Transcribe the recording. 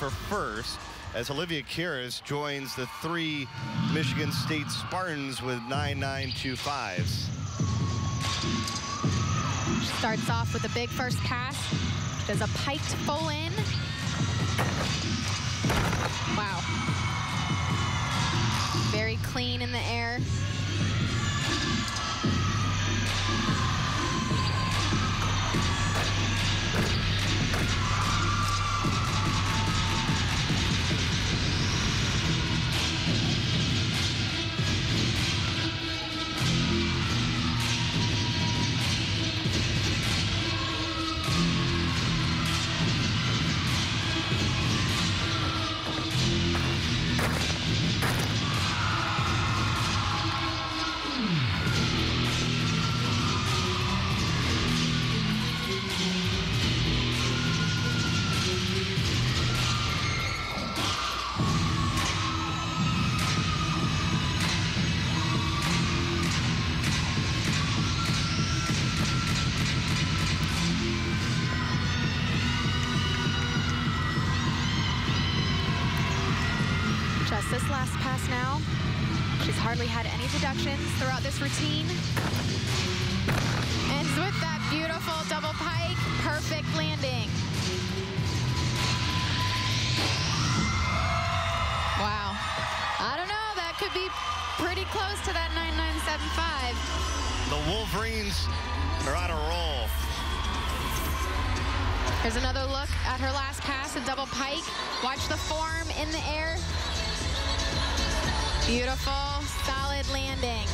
for first as Olivia Karas joins the three Michigan State Spartans with 9.925s. Starts off with a big first pass. Does a piked full in. Wow. Very clean in the air. Just this last pass now. She's hardly had any deductions throughout this routine. Ends with that beautiful double pike. Perfect landing. Wow. I don't know. That could be pretty close to that 9975. The Wolverines are on a roll. Here's another look at her last pass, a double pike. Watch the form in the air. Beautiful, solid landing.